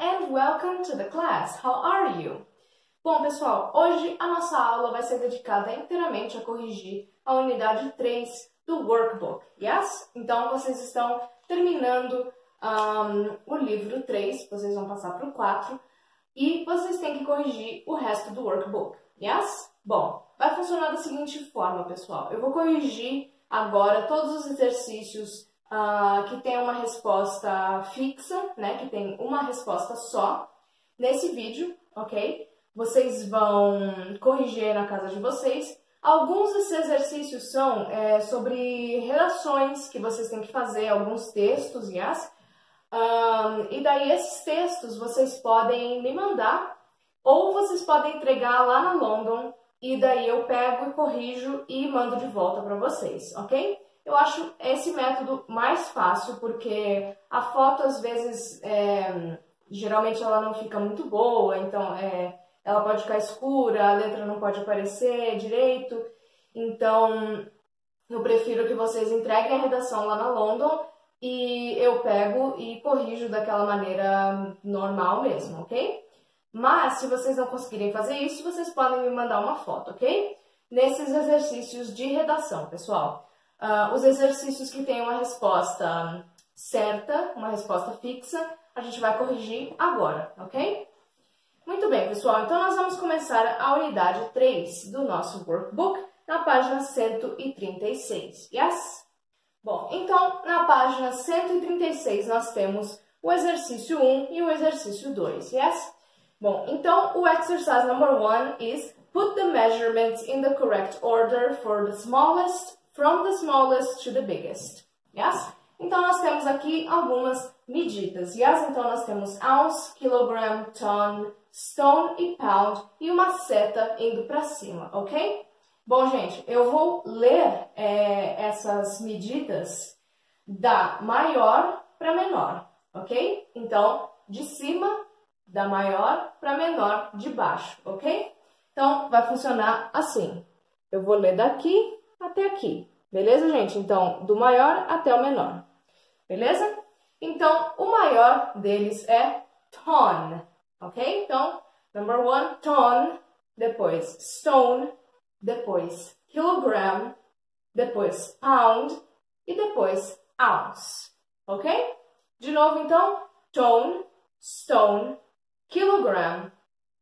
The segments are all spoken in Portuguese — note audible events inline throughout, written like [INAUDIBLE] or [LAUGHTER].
and welcome to the class. How are you? Bom, pessoal, hoje a nossa aula vai ser dedicada inteiramente a corrigir a unidade 3 do workbook, yes? Então, vocês estão terminando um, o livro 3, vocês vão passar para o 4, e vocês têm que corrigir o resto do workbook, yes? Bom, vai funcionar da seguinte forma, pessoal. Eu vou corrigir agora todos os exercícios uh, que tem uma resposta fixa, né, que tem uma resposta só, nesse vídeo, ok? Vocês vão corrigir na casa de vocês. Alguns desses exercícios são é, sobre relações que vocês têm que fazer, alguns textos, yes? Um, e daí esses textos vocês podem me mandar ou vocês podem entregar lá na London e daí eu pego e corrijo e mando de volta para vocês, ok? Eu acho esse método mais fácil, porque a foto às vezes, é, geralmente ela não fica muito boa, então é, ela pode ficar escura, a letra não pode aparecer direito. Então, eu prefiro que vocês entreguem a redação lá na London e eu pego e corrijo daquela maneira normal mesmo, ok? Mas, se vocês não conseguirem fazer isso, vocês podem me mandar uma foto, ok? Nesses exercícios de redação, pessoal. Uh, os exercícios que têm uma resposta certa, uma resposta fixa, a gente vai corrigir agora, ok? Muito bem, pessoal, então nós vamos começar a unidade 3 do nosso workbook na página 136, yes? Bom, então na página 136 nós temos o exercício 1 e o exercício 2, yes? Bom, então o exercise number 1 is put the measurements in the correct order for the smallest from the smallest to the biggest. Yes? Então, nós temos aqui algumas medidas. Yes? Então, nós temos ounce, kilogram, ton, stone e pound e uma seta indo para cima, ok? Bom, gente, eu vou ler é, essas medidas da maior para menor, ok? Então, de cima, da maior para menor de baixo, ok? Então, vai funcionar assim. Eu vou ler daqui até aqui. Beleza, gente? Então, do maior até o menor. Beleza? Então, o maior deles é ton, ok? Então, number one, ton, depois stone, depois kilogram, depois pound e depois ounce, ok? De novo, então, ton, stone, kilogram,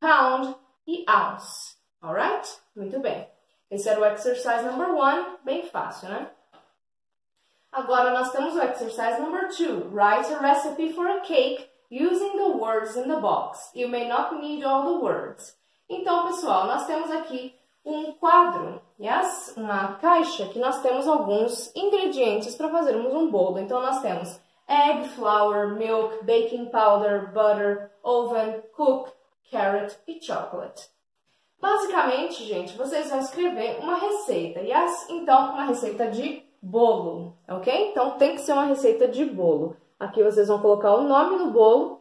pound e ounce, alright? Muito bem. Esse era o exercise number one, bem fácil, né? Agora nós temos o exercise number two. Write a recipe for a cake using the words in the box. You may not need all the words. Então, pessoal, nós temos aqui um quadro, yes? uma caixa que nós temos alguns ingredientes para fazermos um bolo. Então, nós temos egg, flour, milk, baking powder, butter, oven, cook, carrot e chocolate. Basicamente, gente, vocês vão escrever uma receita. E as, então, uma receita de bolo, ok? Então, tem que ser uma receita de bolo. Aqui vocês vão colocar o nome do bolo.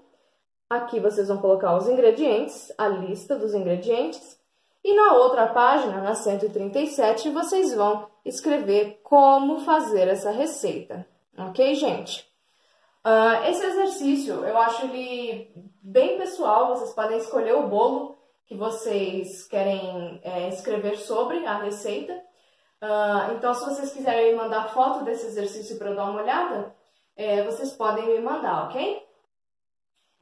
Aqui vocês vão colocar os ingredientes, a lista dos ingredientes. E na outra página, na 137, vocês vão escrever como fazer essa receita. Ok, gente? Uh, esse exercício, eu acho ele bem pessoal. Vocês podem escolher o bolo que vocês querem é, escrever sobre a receita. Uh, então, se vocês quiserem me mandar foto desse exercício para eu dar uma olhada, é, vocês podem me mandar, ok?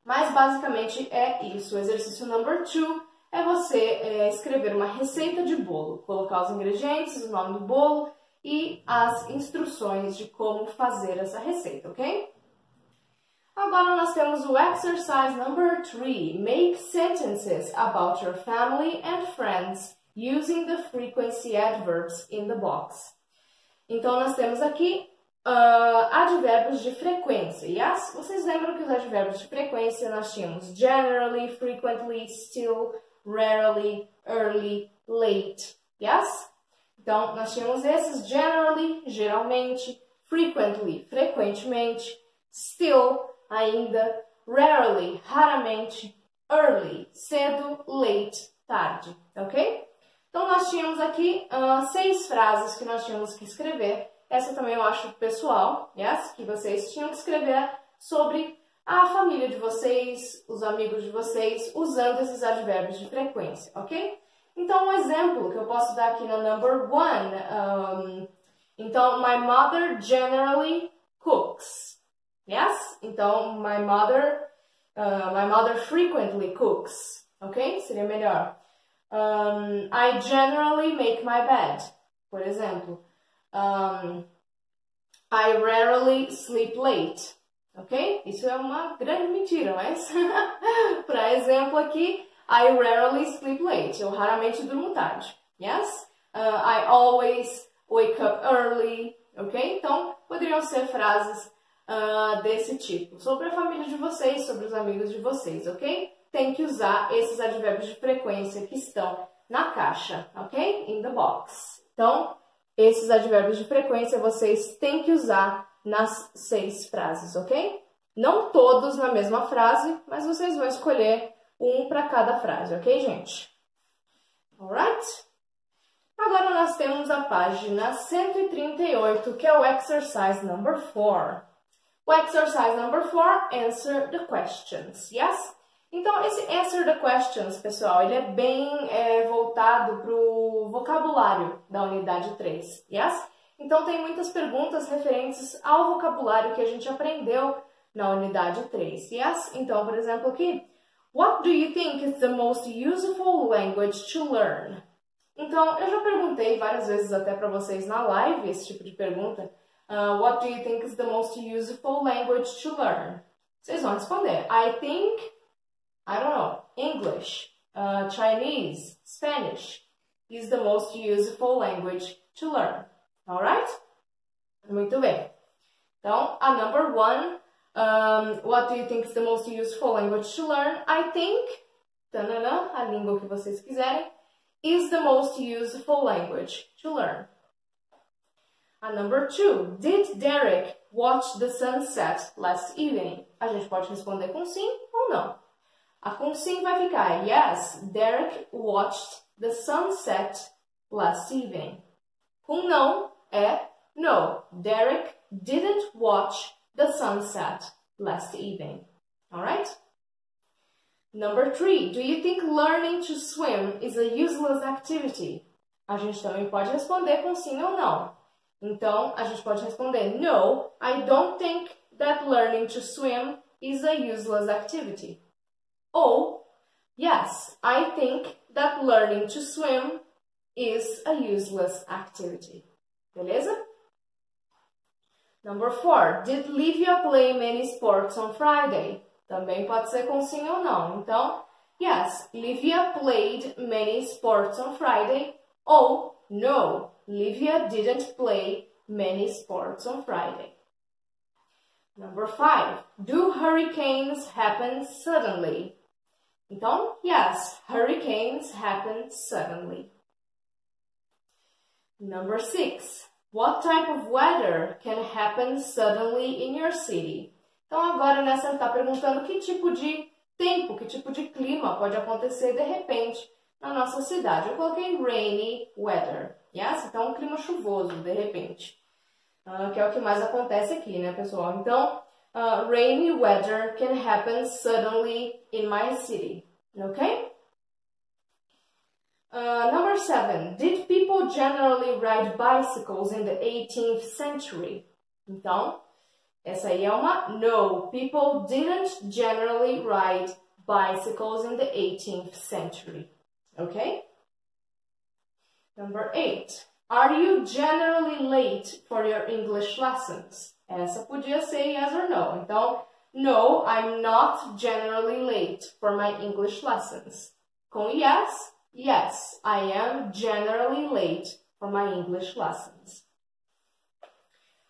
Mas basicamente é isso. O exercício number two é você é, escrever uma receita de bolo, colocar os ingredientes, o nome do bolo e as instruções de como fazer essa receita, ok? Agora nós temos o exercise number 3. Make sentences about your family and friends using the frequency adverbs in the box. Então nós temos aqui uh, advérbios de frequência. Yes? Vocês lembram que os advérbios de frequência nós tínhamos generally, frequently, still, rarely, early, late. Yes? Então nós tínhamos esses generally, geralmente, frequently, frequentemente, still, ainda, rarely, raramente, early, cedo, late, tarde, ok? Então, nós tínhamos aqui uh, seis frases que nós tínhamos que escrever. Essa também eu acho pessoal, yes? Que vocês tinham que escrever sobre a família de vocês, os amigos de vocês, usando esses advérbios de frequência, ok? Então, um exemplo que eu posso dar aqui na number one. Um, então, my mother generally cooks. Yes? Então, my mother, uh, my mother frequently cooks. Ok? Seria melhor. Um, I generally make my bed. Por exemplo. Um, I rarely sleep late. Ok? Isso é uma grande mentira, mas [LAUGHS] para exemplo aqui, I rarely sleep late. Eu raramente durmo tarde. Yes? Uh, I always wake up early. Ok? Então, poderiam ser frases uh, desse tipo. Sobre a família de vocês, sobre os amigos de vocês, ok? Tem que usar esses advérbios de frequência que estão na caixa, ok? In the box. Então, esses advérbios de frequência vocês têm que usar nas seis frases, ok? Não todos na mesma frase, mas vocês vão escolher um para cada frase, ok, gente? Alright? Agora nós temos a página 138, que é o exercise number 4. O exercise number 4, answer the questions, yes? Então, esse answer the questions, pessoal, ele é bem é, voltado para o vocabulário da unidade 3, yes? Então, tem muitas perguntas referentes ao vocabulário que a gente aprendeu na unidade 3, yes? Então, por exemplo, aqui, What do you think is the most useful language to learn? Então, eu já perguntei várias vezes até para vocês na live esse tipo de pergunta. Uh, what do you think is the most useful language to learn? Vocês vão responder. I think, I don't know, English, uh, Chinese, Spanish is the most useful language to learn. Alright? Muito bem. Então, a number one, um, what do you think is the most useful language to learn? I think, tanana, a língua que vocês quiserem, is the most useful language to learn. And number two, did Derek watch the sunset last evening? A gente pode responder com sim ou não. A com sim vai ficar Yes, Derek watched the sunset last evening. Com não é No, Derek didn't watch the sunset last evening. Alright? Number three, do you think learning to swim is a useless activity? A gente também pode responder com sim ou não. Então, a gente pode responder No, I don't think that learning to swim is a useless activity. Ou Yes, I think that learning to swim is a useless activity. Beleza? Number four, did Livia play many sports on Friday? Também pode ser com sim ou não. Então, yes, Livia played many sports on Friday. Ou, no, Livia didn't play many sports on Friday. Number five, do hurricanes happen suddenly? Então, yes, hurricanes happen suddenly. Number six, what type of weather can happen suddenly in your city? Então, agora nessa está perguntando que tipo de tempo, que tipo de clima pode acontecer de repente na nossa cidade. Eu coloquei rainy weather, yes? Então, um clima chuvoso, de repente. Uh, que é o que mais acontece aqui, né, pessoal? Então, uh, rainy weather can happen suddenly in my city, okay? Uh, number seven, did people generally ride bicycles in the 18th century? Então, essa aí é uma no. People didn't generally ride bicycles in the 18th century. Okay? Number eight. Are you generally late for your English lessons? Essa podia ser yes or no. Então, no, I'm not generally late for my English lessons. Com yes, yes, I am generally late for my English lessons.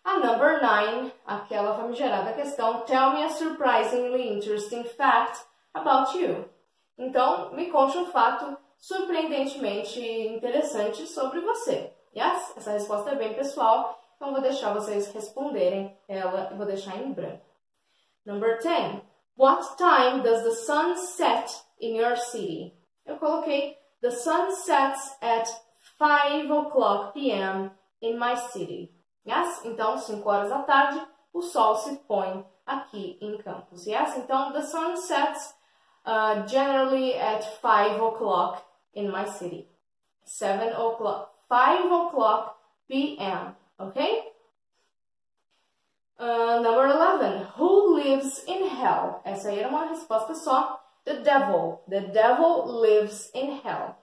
A number nine, aquela famigerada questão, tell me a surprisingly interesting fact about you. Então, me conte um fato surpreendentemente interessante sobre você. Yes? Essa resposta é bem pessoal, então vou deixar vocês responderem ela e vou deixar em branco. Number 10. What time does the sun set in your city? Eu coloquei The sun sets at 5 o'clock p.m. in my city. Yes? Então, 5 horas da tarde, o sol se põe aqui em campus. Yes? Então, the sun sets uh, generally at 5 o'clock in my city. 7 o'clock, 5 o'clock p.m. Okay? Uh, number 11. Who lives in hell? Essa aí era uma resposta só. The devil. The devil lives in hell.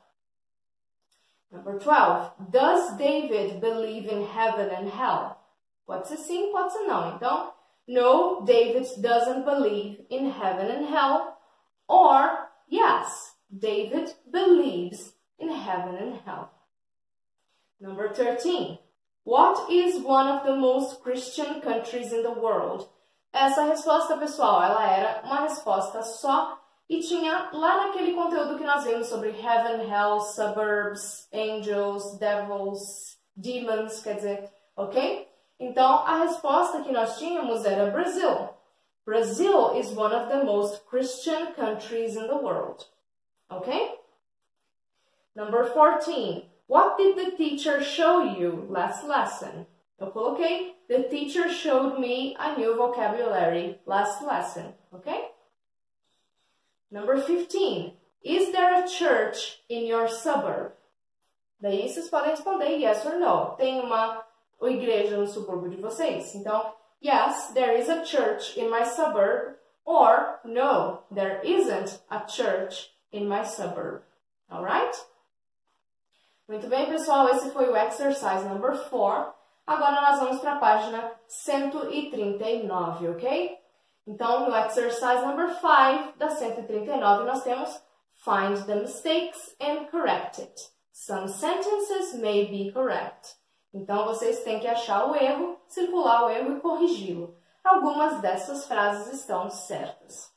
Number 12. Does David believe in heaven and hell? Pode ser sim, pode ser não. Então, no, David doesn't believe in heaven and hell. Or, yes, David believes in heaven and hell. Number 13. What is one of the most Christian countries in the world? Essa resposta, pessoal, ela era uma resposta só e tinha lá naquele conteúdo que nós vimos sobre heaven, hell, suburbs, angels, devils, demons, quer dizer, ok? Então, a resposta que nós tínhamos era Brasil. Brazil is one of the most Christian countries in the world. Okay? Number 14. What did the teacher show you last lesson? Okay, The teacher showed me a new vocabulary last lesson. Okay? Number 15. Is there a church in your suburb? Daí vocês podem responder yes or no. Tem uma igreja no subúrbio de vocês? Então, yes, there is a church in my suburb. Or, no, there isn't a church in my suburb. Alright? Muito bem, pessoal, esse foi o exercise number 4. Agora nós vamos para a página 139, ok? Então, no exercise number 5 da 139, nós temos Find the mistakes and correct it. Some sentences may be correct. Então, vocês têm que achar o erro, circular o erro e corrigi-lo. Algumas dessas frases estão certas.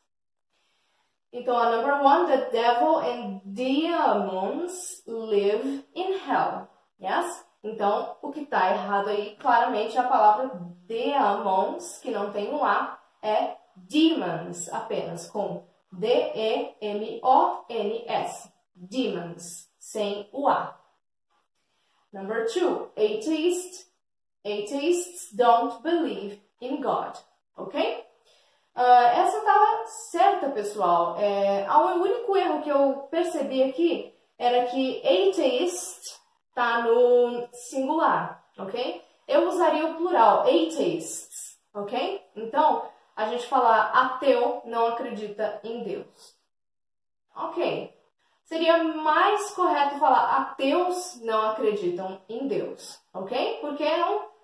Então, a number one, the devil and demons live in hell. Yes? Então, o que está errado aí, claramente, é a palavra demons, que não tem um A, é demons apenas, com D-E-M-O-N-S. Demons, sem o A. Number two, atheists, atheists don't believe in God. Ok? Uh, essa estava certa, pessoal. É, o único erro que eu percebi aqui era que atheist está no singular, ok? Eu usaria o plural, atheists, ok? Então, a gente falar ateu não acredita em Deus. Ok. Seria mais correto falar ateus não acreditam em Deus, ok? Porque é um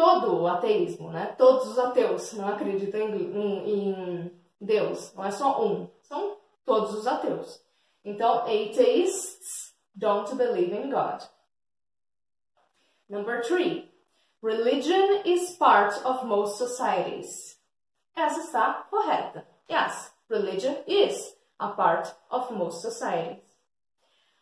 todo o ateísmo, né? Todos os ateus não acreditam em, em Deus, não é só um, são todos os ateus. Então, atheists don't believe in God. Number three, religion is part of most societies. Essa está correta. Yes, religion is a part of most societies.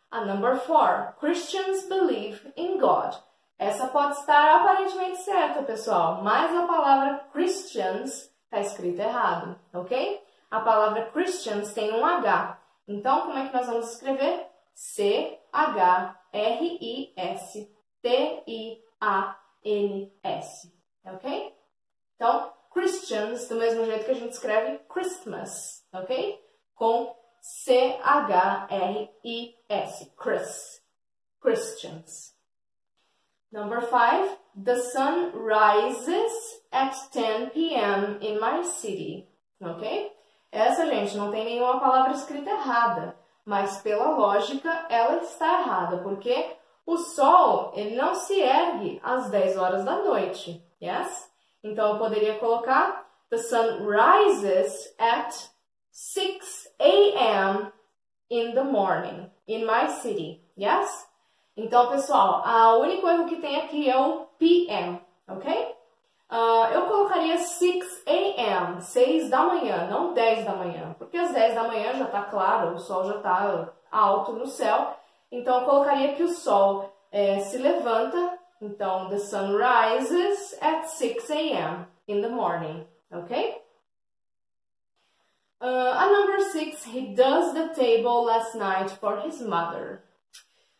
A number four, Christians believe in God. Essa pode estar aparentemente certa, pessoal, mas a palavra Christians está escrita errado, ok? A palavra Christians tem um H. Então, como é que nós vamos escrever? C-H-R-I-S-T-I-A-N-S, ok? Então, Christians, do mesmo jeito que a gente escreve Christmas, ok? Com C-H-R-I-S, Chris, Christians. Number five, the sun rises at 10 p.m. in my city. Ok? Essa, gente, não tem nenhuma palavra escrita errada, mas pela lógica ela está errada, porque o sol ele não se ergue às 10 horas da noite. Yes? Então eu poderia colocar The sun rises at 6 a.m. in the morning in my city. Yes? Então, pessoal, o único erro que tem aqui é o PM, ok? Uh, eu colocaria 6 a.m., 6 da manhã, não 10 da manhã, porque às 10 da manhã já está claro, o sol já está alto no céu, então eu colocaria que o sol é, se levanta, então the sun rises at 6 a.m. in the morning, ok? Uh, a number 6, he does the table last night for his mother.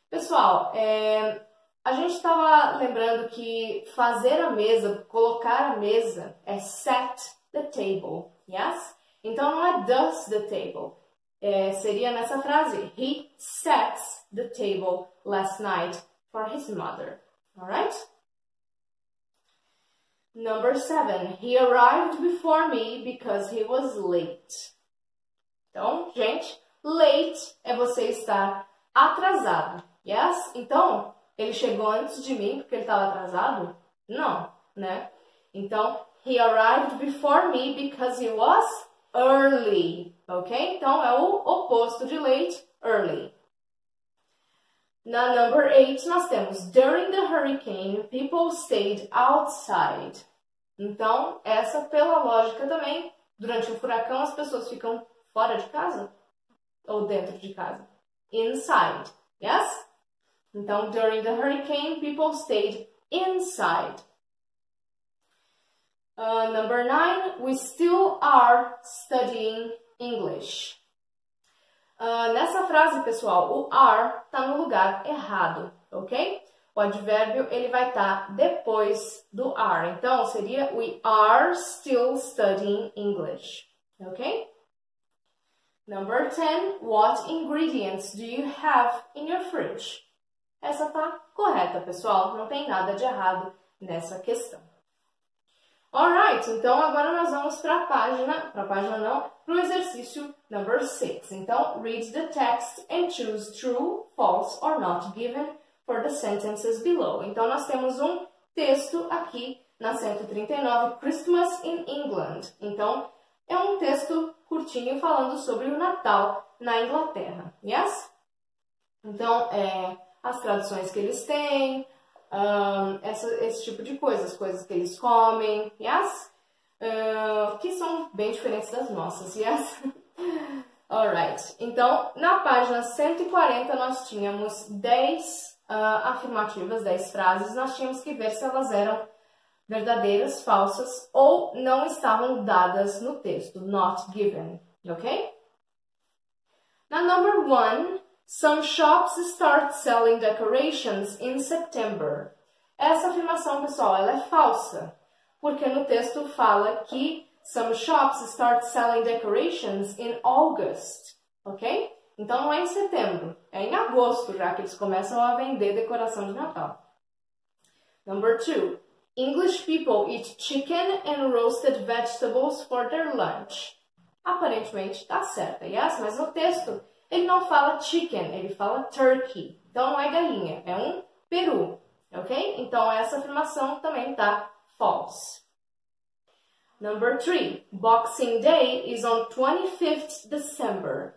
Pessoal, é, a gente estava lembrando que fazer a mesa, colocar a mesa é set, the table. Yes? Então não é does the table. É, seria nessa frase: He sets the table last night for his mother. Alright? Number seven, he arrived before me because he was late. Então, gente, late é você estar atrasado. Yes? Então, ele chegou antes de mim porque ele estava atrasado? Não, né? Então, he arrived before me because he was early. Ok? Então, é o oposto de late, early. Na number 8, nós temos During the hurricane, people stayed outside. Então, essa, pela lógica também, durante o furacão, as pessoas ficam fora de casa ou dentro de casa? Inside. Yes? Então, during the hurricane, people stayed inside. Uh, number nine, we still are studying English. Uh, nessa frase, pessoal, o are está no lugar errado, ok? O advérbio ele vai estar tá depois do are. Então, seria we are still studying English, ok? Number 10, what ingredients do you have in your fridge? Essa tá correta, pessoal. Não tem nada de errado nessa questão. Alright, então agora nós vamos para a página, para a página não, para o exercício number 6. Então, read the text and choose true, false or not given for the sentences below. Então, nós temos um texto aqui na 139, Christmas in England. Então, é um texto curtinho falando sobre o Natal na Inglaterra. Yes? Então, é, as tradições que eles têm, um, essa, esse tipo de coisas, coisas que eles comem, yes? Uh, que são bem diferentes das nossas, yes? [LAUGHS] Alright, então na página 140 nós tínhamos 10 uh, afirmativas, 10 frases, nós tínhamos que ver se elas eram verdadeiras, falsas ou não estavam dadas no texto, not given, ok? Na number one, some shops start selling decorations in September. Essa afirmação, pessoal, ela é falsa, porque no texto fala que some shops start selling decorations in August, ok? Então não é em setembro, é em agosto já que eles começam a vender decoração de Natal. Number two, English people eat chicken and roasted vegetables for their lunch. Aparentemente está certa, yes? Mas no texto ele não fala chicken, ele fala turkey. Então não é galinha, é um peru, ok? Então essa afirmação também está false. Number three, Boxing Day is on 25th December.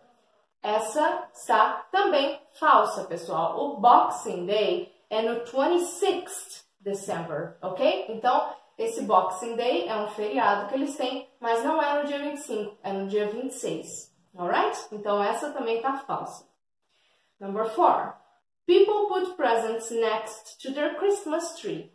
Essa está também falsa, pessoal. O Boxing Day é no 26th December, ok? Então, esse Boxing Day é um feriado que eles têm, mas não é no dia 25, é no dia 26, alright? Então, essa também tá falsa. Number four. People put presents next to their Christmas tree.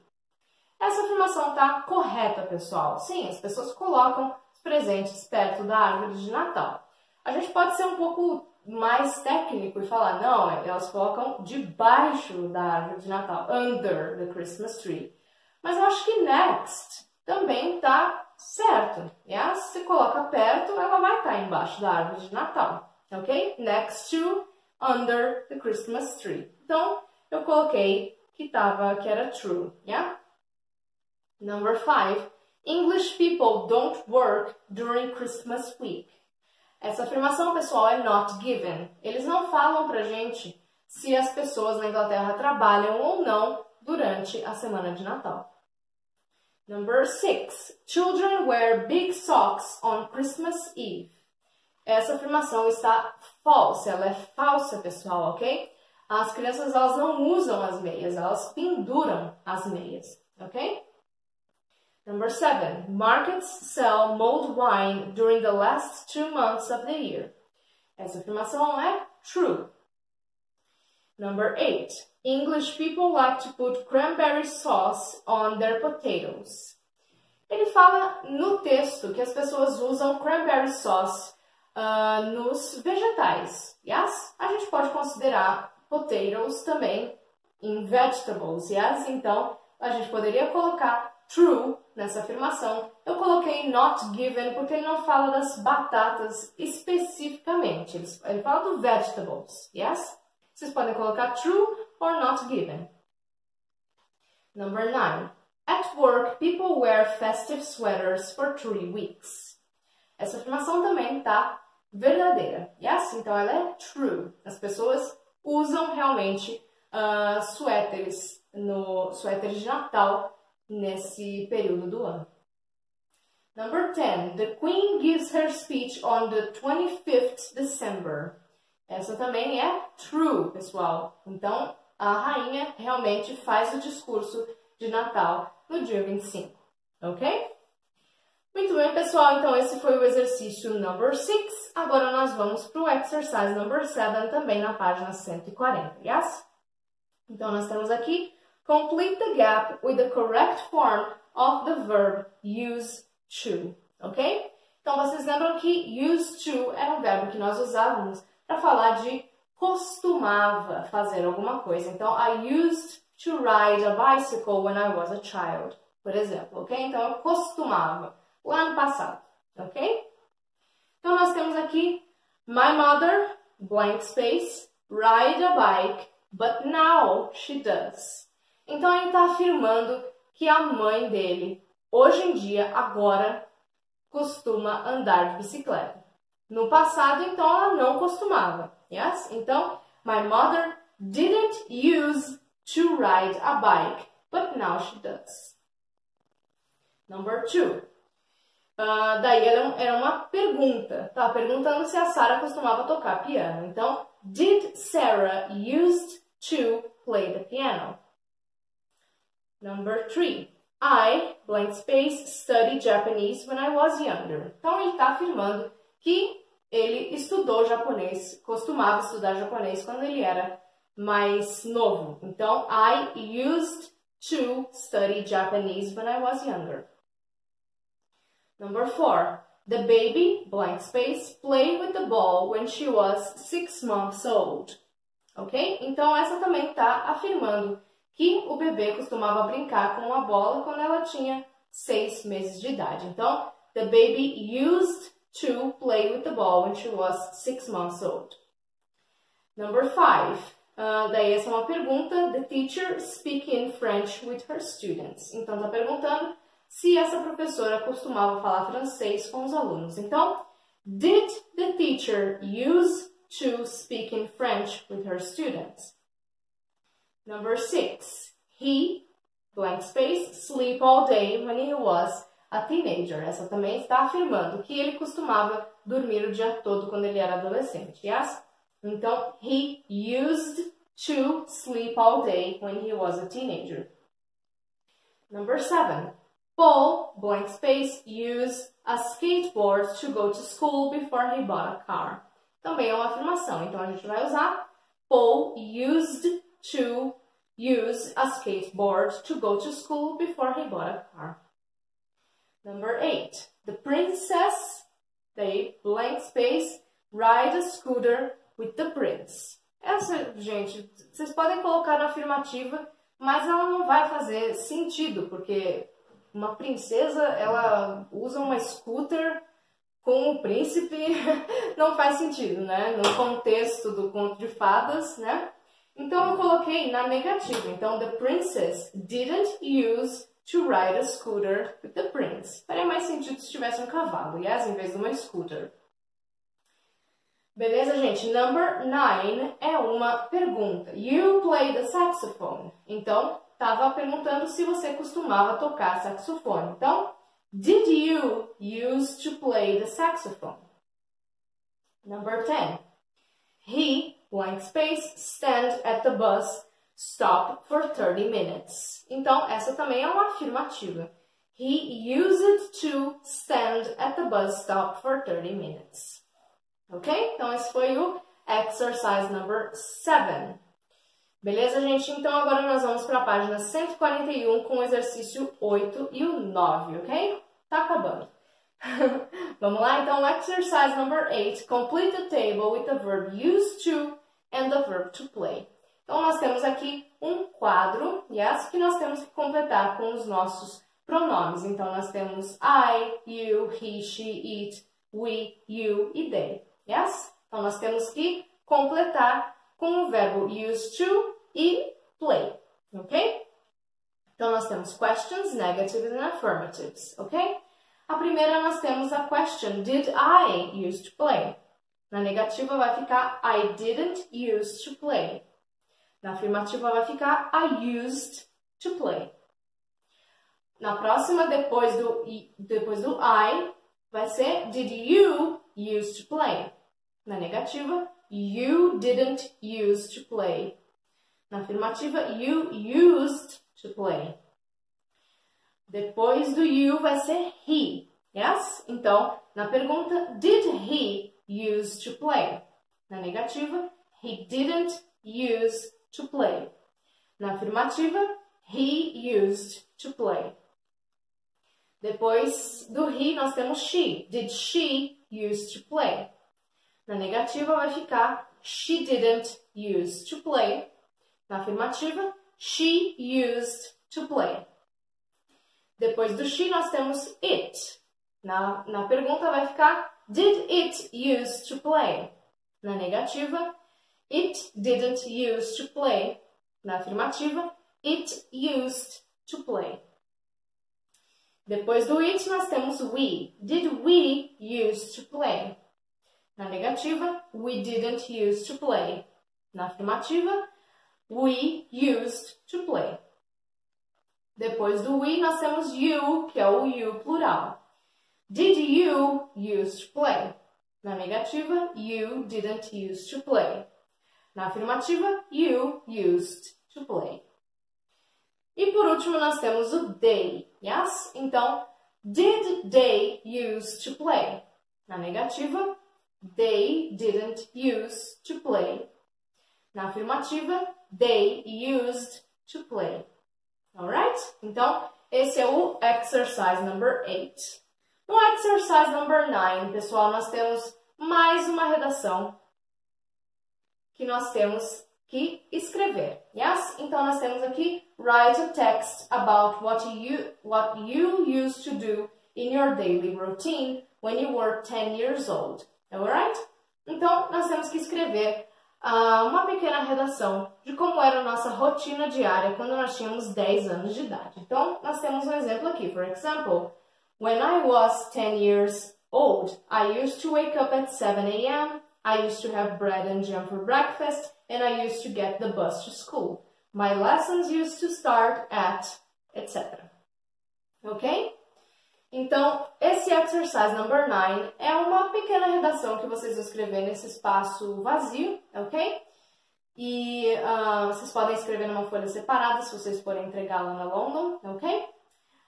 Essa afirmação tá correta, pessoal. Sim, as pessoas colocam os presentes perto da árvore de Natal. A gente pode ser um pouco mais técnico e falar, não, elas colocam debaixo da árvore de Natal, under the Christmas tree. Mas eu acho que next também tá certo. Yes? Se coloca perto, ela vai estar embaixo da árvore de Natal, ok? Next to, under the Christmas tree. Então, eu coloquei que tava, que era true, yeah? Number five, English people don't work during Christmas week. Essa afirmação, pessoal, é not given. Eles não falam pra gente se as pessoas na Inglaterra trabalham ou não durante a semana de Natal. Number six. Children wear big socks on Christmas Eve. Essa afirmação está falsa, ela é falsa, pessoal, ok? As crianças elas não usam as meias, elas penduram as meias, ok? Number seven, markets sell mulled wine during the last two months of the year. Essa afirmação é true. Number eight, English people like to put cranberry sauce on their potatoes. Ele fala no texto que as pessoas usam cranberry sauce uh, nos vegetais. Yes? A gente pode considerar potatoes também em vegetables. Yes? Então, a gente poderia colocar true nessa afirmação, eu coloquei not given porque ele não fala das batatas especificamente. Ele fala do vegetables, yes? Vocês podem colocar true or not given. Number nine. At work, people wear festive sweaters for three weeks. Essa afirmação também está verdadeira. Yes? Então ela é true. As pessoas usam realmente uh, suéteres, no, suéteres de Natal nesse período do ano. Number 10. The Queen gives her speech on the 25th December. Essa também é true, pessoal. Então, a rainha realmente faz o discurso de Natal no dia 25, ok? Muito bem, pessoal. Então, esse foi o exercício number 6. Agora, nós vamos para o exercise number 7, também na página 140, yes? Então, nós temos aqui Complete the gap with the correct form of the verb use to, ok? Então, vocês lembram que use to era um verbo que nós usávamos para falar de costumava fazer alguma coisa. Então, I used to ride a bicycle when I was a child, por exemplo, ok? Então, eu costumava lá no passado, ok? Então, nós temos aqui My mother, blank space, ride a bike, but now she does. Então ele está afirmando que a mãe dele, hoje em dia, agora, costuma andar de bicicleta. No passado, então, ela não costumava. Yes? Então, my mother didn't use to ride a bike, but now she does. Number two. Uh, daí era uma pergunta. Tá perguntando se a Sarah costumava tocar piano. Então, did Sarah used to play the piano? Number three. I, blank space, studied Japanese when I was younger. Então, ele está afirmando que ele estudou japonês, costumava estudar japonês quando ele era mais novo. Então, I used to study Japanese when I was younger. Number four. The baby, blank space, played with the ball when she was six months old. Ok? Então, essa também está afirmando que o bebê costumava brincar com a bola quando ela tinha seis meses de idade. Então, the baby used to play with the ball when she was six months old. Number five. Uh, daí essa é uma pergunta. The teacher speaking French with her students. Então, está perguntando se essa professora costumava falar francês com os alunos. Então, did the teacher use to speak in French with her students? Number six, he, blank space, sleep all day when he was a teenager. Essa também está afirmando que ele costumava dormir o dia todo quando ele era adolescente, yes? Então, he used to sleep all day when he was a teenager. Number seven, Paul, blank space, used a skateboard to go to school before he bought a car. Também é uma afirmação, então a gente vai usar Paul used to use a skateboard to go to school before he bought a car. Number eight, the princess, they blank space, ride a scooter with the prince. Essa, gente, vocês podem colocar na afirmativa, mas ela não vai fazer sentido, porque uma princesa, ela usa uma scooter com o príncipe, [LAUGHS] não faz sentido, né? No contexto do conto de fadas, né? Então eu coloquei na negativa. Então, the princess didn't use to ride a scooter with the prince. Faria mais sentido se tivesse um cavalo, yes, em vez de uma scooter. Beleza, gente? Number nine é uma pergunta. You play the saxophone. Então, estava perguntando se você costumava tocar saxofone. Então, did you use to play the saxophone? Number 10. He blank space, stand at the bus stop for 30 minutes. Então, essa também é uma afirmativa. He used to stand at the bus stop for 30 minutes. Ok? Então, esse foi o exercise number 7. Beleza, gente? Então, agora nós vamos para a página 141 com o exercício 8 e o 9, ok? Tá acabando. [LAUGHS] Vamos lá, então, exercise number 8. Complete the table with the verb used to and the verb to play. Então, nós temos aqui um quadro, yes, que nós temos que completar com os nossos pronomes. Então, nós temos I, you, he, she, it, we, you e they. Yes? Então, nós temos que completar com o verbo use to e play. Ok? Então, nós temos questions, negatives and affirmatives. Ok? A primeira, nós temos a question. Did I use to play? Na negativa vai ficar I didn't use to play. Na afirmativa vai ficar I used to play. Na próxima, depois do, depois do I, vai ser Did you use to play? Na negativa, You didn't use to play. Na afirmativa, You used to play. Depois do you vai ser he. Yes? Então, na pergunta, Did he use to play? Na negativa, He didn't use to play. Na afirmativa, He used to play. Depois do he, nós temos she. Did she use to play? Na negativa vai ficar she didn't use to play. Na afirmativa, she used to play. Depois do she, nós temos it. Na, na pergunta vai ficar did it use to play? Na negativa, it didn't use to play. Na afirmativa, it used to play. Depois do it, nós temos we. Did we use to play? Na negativa, we didn't use to play. Na afirmativa, we used to play. Depois do we, nós temos you, que é o you plural. Did you use to play? Na negativa, you didn't use to play. Na afirmativa, you used to play. E por último, nós temos o they, yes? Então, did they use to play? Na negativa, they didn't use to play. Na afirmativa, they used to play. Alright? Então, esse é o exercise number 8. No exercise number 9, pessoal, nós temos mais uma redação que nós temos que escrever. Yes? Então nós temos aqui write a text about what you what you used to do in your daily routine when you were 10 years old. Alright? Então nós temos que escrever uh, uma pequena redação de como era a nossa rotina diária quando nós tínhamos 10 anos de idade. Então nós temos um exemplo aqui. For example, when I was 10 years old, I used to wake up at 7 a.m. I used to have bread and jam for breakfast, and I used to get the bus to school. My lessons used to start at, etc. Ok? Então, esse exercise number 9 é uma pequena redação que vocês vão escrever nesse espaço vazio, ok? E uh, vocês podem escrever numa folha separada se vocês forem entregá-la na London, ok?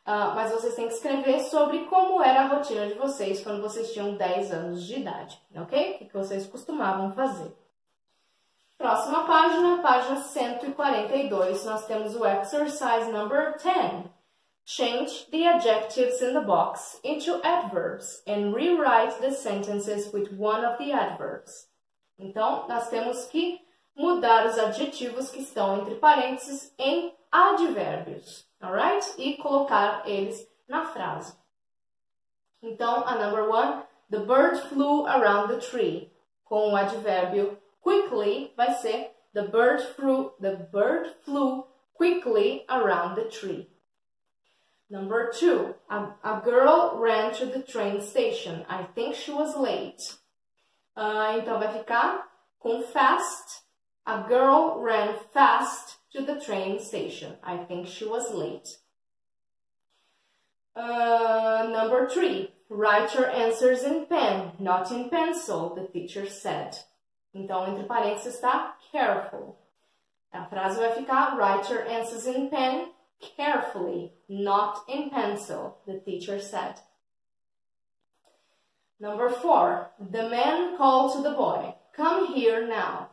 Uh, mas vocês têm que escrever sobre como era a rotina de vocês quando vocês tinham 10 anos de idade, ok? O que vocês costumavam fazer. Próxima página, página 142, nós temos o exercise number 10. Change the adjectives in the box into adverbs and rewrite the sentences with one of the adverbs. Então, nós temos que mudar os adjetivos que estão entre parênteses em advérbios alright? E colocar eles na frase. Então, a number one, the bird flew around the tree. Com o advérbio quickly vai ser the bird flew, the bird flew quickly around the tree. Number two, a, a girl ran to the train station. I think she was late. Uh, então vai ficar com fast. A girl ran fast to the train station. I think she was late. Uh, number three, write your answers in pen, not in pencil, the teacher said. Então, entre parênteses está careful. A frase vai ficar, write your answers in pen carefully, not in pencil, the teacher said. Number four, the man called to the boy, come here now.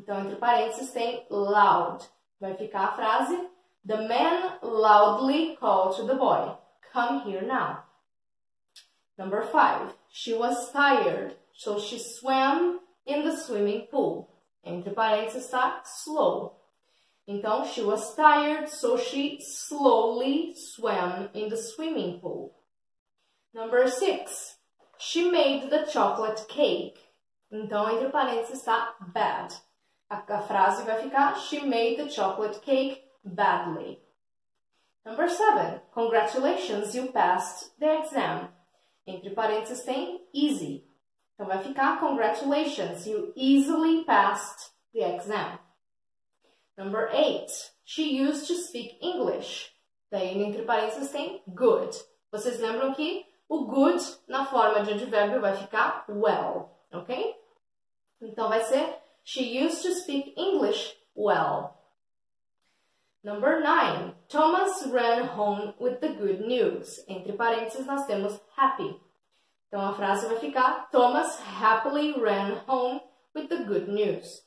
Então, entre parênteses tem loud. Vai ficar a frase The man loudly called to the boy, Come here now. Number five, she was tired, so she swam in the swimming pool. Entre parênteses está slow. Então, she was tired, so she slowly swam in the swimming pool. Number six, she made the chocolate cake. Então, entre parênteses está bad. A, a frase vai ficar She made the chocolate cake badly. Number seven, congratulations, you passed the exam. Entre parênteses tem easy. Então vai ficar congratulations, you easily passed the exam. Number eight, she used to speak English. Daí, entre parênteses, tem good. Vocês lembram que o good, na forma de advérbio, vai ficar well, ok? Então, vai ser She used to speak English well. Number nine, Thomas ran home with the good news. Entre parênteses, nós temos happy. Então, a frase vai ficar Thomas happily ran home with the good news.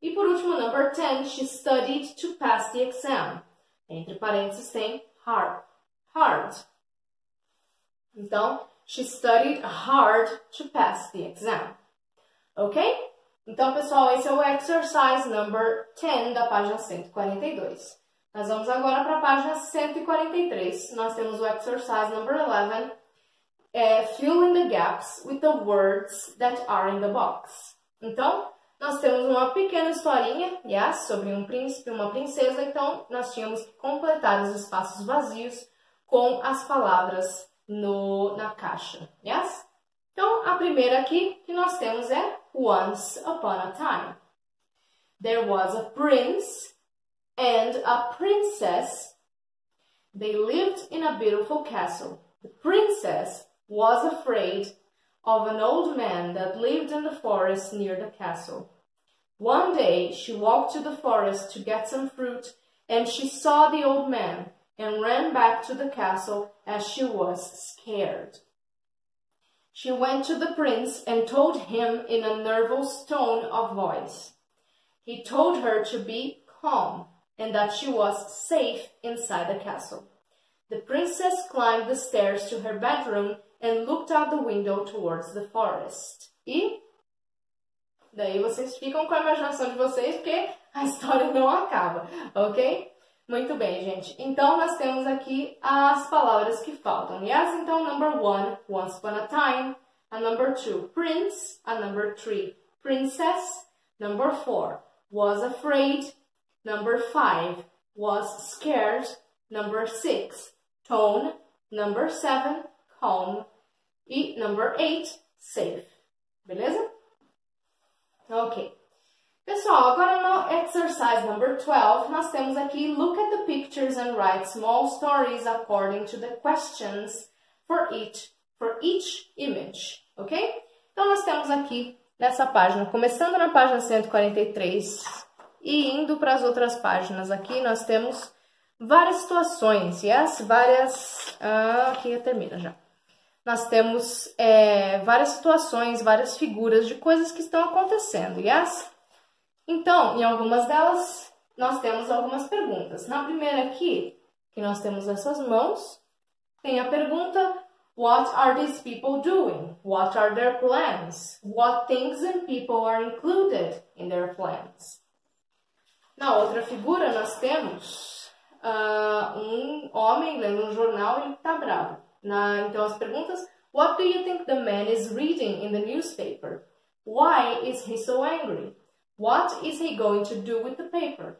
E por último, number 10, she studied to pass the exam. Entre parênteses tem hard. Hard. Então, she studied hard to pass the exam. Ok? Então, pessoal, esse é o exercise number 10 da página 142. Nós vamos agora para a página 143. Nós temos o exercise number 11. É, fill in the gaps with the words that are in the box. Então, nós temos uma pequena historinha, yes, sobre um príncipe e uma princesa, então nós tínhamos que completar os espaços vazios com as palavras no, na caixa, yes? Então, a primeira aqui que nós temos é Once Upon a Time. There was a prince and a princess. They lived in a beautiful castle. The princess was afraid of an old man that lived in the forest near the castle. One day she walked to the forest to get some fruit, and she saw the old man and ran back to the castle as she was scared. She went to the prince and told him in a nervous tone of voice. He told her to be calm and that she was safe inside the castle. The princess climbed the stairs to her bedroom and looked out the window towards the forest. E daí vocês ficam com a imaginação de vocês, porque a história não acaba, ok? Muito bem, gente. Então, nós temos aqui as palavras que faltam. Yes, então, number one, once upon a time. A number two, prince. A number three, princess. Number four, was afraid. Number five, was scared. Number six, tone. Number seven, calm. E number eight, safe. Beleza? Ok. Pessoal, agora no exercise number 12, nós temos aqui look at the pictures and write small stories according to the questions for each, for each image, ok? Então, nós temos aqui nessa página, começando na página 143 e indo para as outras páginas aqui, nós temos várias situações, yes? Várias... Ah, aqui termina já nós temos é, várias situações, várias figuras de coisas que estão acontecendo, yes? Então, em algumas delas, nós temos algumas perguntas. Na primeira aqui, que nós temos essas mãos, tem a pergunta What are these people doing? What are their plans? What things and people are included in their plans? Na outra figura, nós temos uh, um homem lendo um jornal e ele está bravo. Na, então, as perguntas: What do you think the man is reading in the newspaper? Why is he so angry? What is he going to do with the paper?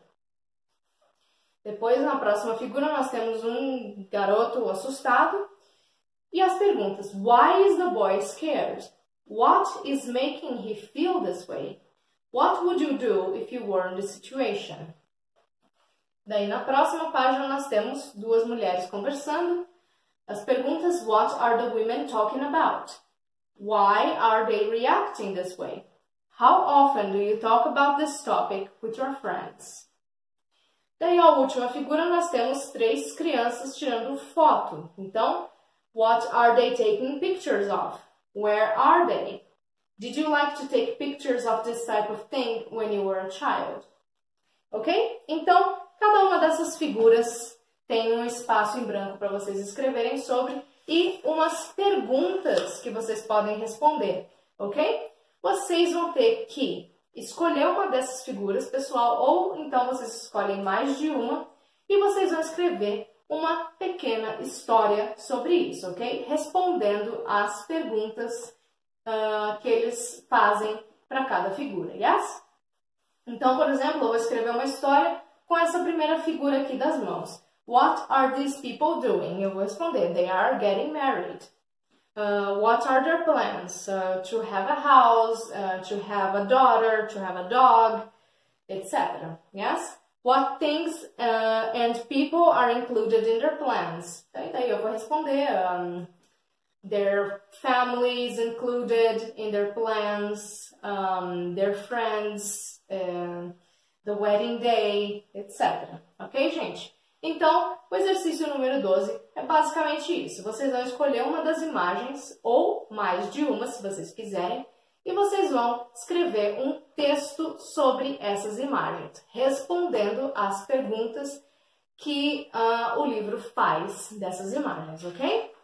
Depois, na próxima figura, nós temos um garoto assustado. E as perguntas: Why is the boy scared? What is making he feel this way? What would you do if you were in this situation? Daí, na próxima página, nós temos duas mulheres conversando. As perguntas: What are the women talking about? Why are they reacting this way? How often do you talk about this topic with your friends? Daí, a última figura, nós temos três crianças tirando foto. Então, what are they taking pictures of? Where are they? Did you like to take pictures of this type of thing when you were a child? Ok? Então, cada uma dessas figuras tem um espaço em branco para vocês escreverem sobre e umas perguntas que vocês podem responder, ok? Vocês vão ter que escolher uma dessas figuras, pessoal, ou então vocês escolhem mais de uma e vocês vão escrever uma pequena história sobre isso, ok? Respondendo às perguntas uh, que eles fazem para cada figura, yes? Então, por exemplo, eu vou escrever uma história com essa primeira figura aqui das mãos. What are these people doing? Eu vou responder, they are getting married. Uh, what are their plans? Uh, to have a house, uh, to have a daughter, to have a dog, etc. Yes? What things uh, and people are included in their plans? Okay, daí eu vou responder. Um, their families included in their plans, um, their friends, uh, the wedding day, etc. Ok, gente? Então, o exercício número 12 é basicamente isso. Vocês vão escolher uma das imagens, ou mais de uma, se vocês quiserem, e vocês vão escrever um texto sobre essas imagens, respondendo às perguntas que uh, o livro faz dessas imagens, ok?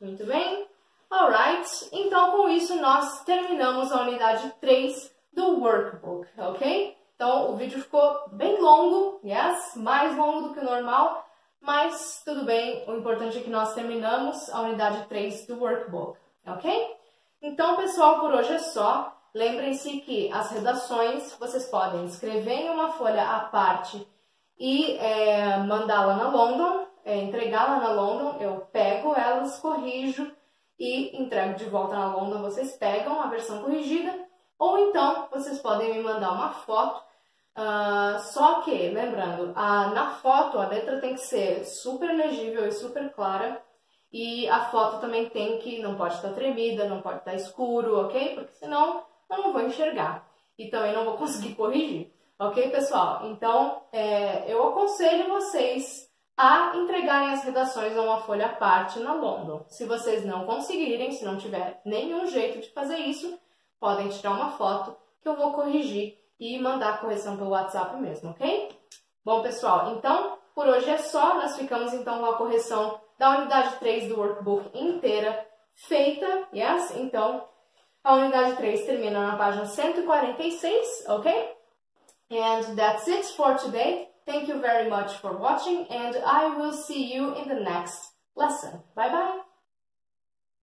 Muito bem? Alright, então com isso nós terminamos a unidade 3 do workbook, ok? Então o vídeo ficou bem longo, yes? Mais longo do que o normal, mas tudo bem, o importante é que nós terminamos a unidade 3 do workbook, ok? Então, pessoal, por hoje é só. Lembrem-se que as redações vocês podem escrever em uma folha à parte e é, mandá-la na London, é, entregá-la na London, eu pego elas, corrijo e entrego de volta na London, vocês pegam a versão corrigida, ou então vocês podem me mandar uma foto, uh, só que, lembrando, a, na foto a letra tem que ser super legível e super clara, e a foto também tem que, não pode estar tremida, não pode estar escuro, ok? Porque senão eu não vou enxergar e também não vou conseguir [LAUGHS] corrigir, ok, pessoal? Então, é, eu aconselho vocês a entregarem as redações a uma folha à parte na London. Se vocês não conseguirem, se não tiver nenhum jeito de fazer isso, podem tirar uma foto que eu vou corrigir e mandar a correção pelo WhatsApp mesmo, ok? Bom, pessoal, então, por hoje é só. Nós ficamos, então, com a correção da unidade 3 do workbook inteira feita, yes? Então, a unidade 3 termina na página 146, ok? And that's it for today. Thank you very much for watching and I will see you in the next lesson. Bye bye!